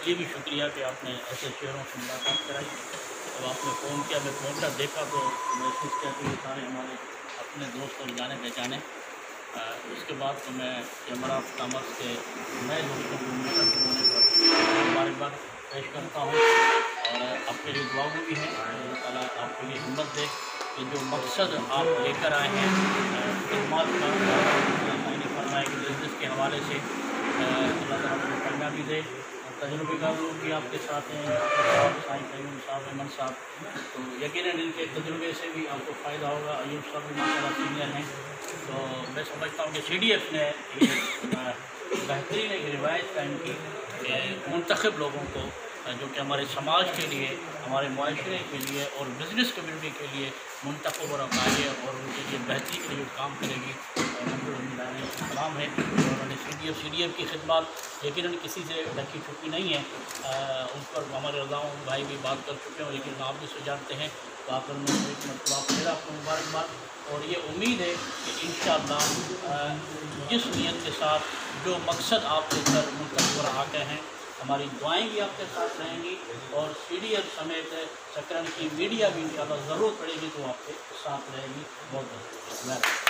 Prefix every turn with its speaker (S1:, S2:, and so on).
S1: इसलिए भी शुक्रिया कि आपने ऐसे शेयरों से मुलाकात कराई। जब आपने फ़ोन किया, मैं फ़ोन कर देखा तो महसूस किया कि सारे हमारे अपने दोस्त और जाने पहचाने। उसके बाद तो मैं कैमरा कामर्स के नए दोस्तों को मिलकर होने पर बार पेश करता हूँ और आपके लिए दुआ भी हैं। अल्लाह आपके लिए हिम्मत दे कि जो मकसद आप लेकर आए हैं खदमात का कि बिज़नेस के हवाले से अल्लाह ताला कामयाबी दे। तजुर्बेकार लोग भी आपके साथ हैं साईं तयम साहब अमन साहब। तो यकीन इनके तजुर्बे से भी आपको फ़ायदा होगा। अयूब साहब भी माशा सीनियर हैं। तो मैं समझता हूँ कि सी डी एफ़ ने बेहतरीन एक रिवायत कायम की मंतखब लोगों को जो कि हमारे समाज के लिए, हमारे माशरे के लिए और बिज़नेस कम्यूनिटी के लिए मंतखब और अकाए और उनके लिए बेहतरी के लिए काम करेगी। सलाम है। उन्होंने C D F C D F की खिदमत। लेकिन किसी से ढकी छुट्टी नहीं है। आ, उन पर हमारे रजाओं भाई भी बात कर चुके हैं। लेकिन आप भी से जानते हैं। तो मतलब फिर आपको मुबारकबाद। और ये उम्मीद है कि इन जिस नीयत के साथ जो मकसद आप लेकर मुंतब आते हैं हमारी दुआएँ भी आपके साथ रहेंगी। और सी डी एफ़ समेत सकरण की मीडिया भी इंशाल्लाह ज़रूरत पड़ेगी तो आपके साथ रहेगी। बहुत बहुत